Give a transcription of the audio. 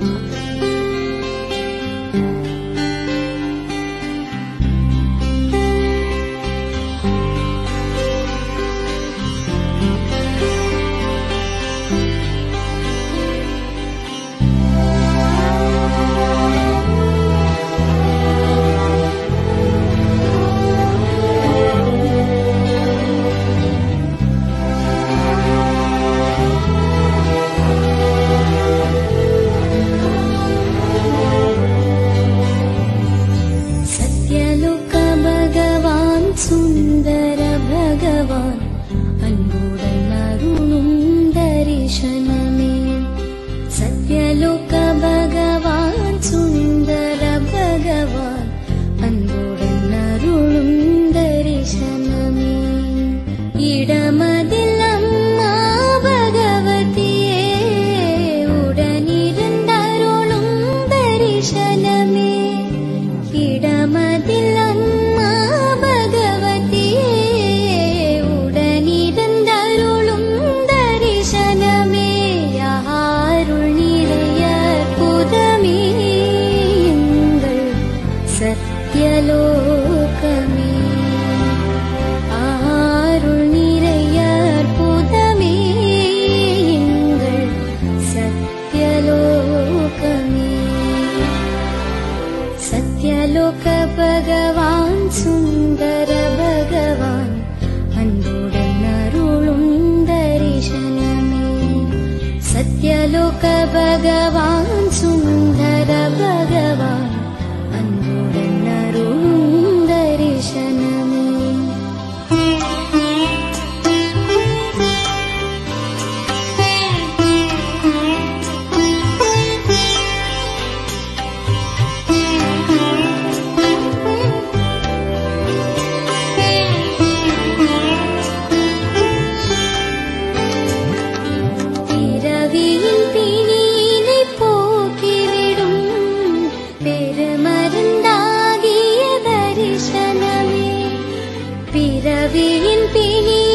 Mm-hmm. സുന്ദര ഭഗവാൻ അൻപുടന്നരുളും ദർശനമേ. സത്യലോക ഭഗവാൻ സുന്ദര ഭഗവാൻ അൻപുടന്നരുളും ദർശനമേ. ഇടമതിൽ ഭഗവതിയെ ഉടനിരുന്നരുളും ദർശനം भगवान् सुन्दर भगवान् अन्दुडनरुणुन्दर्शन मे सत्यलोक भगवान् பிறவியின் பிணி